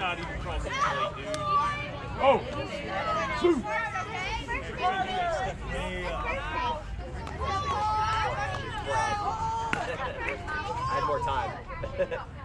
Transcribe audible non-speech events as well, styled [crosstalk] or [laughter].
not even crossing play, dude. Oh. Two. I had more time. [laughs]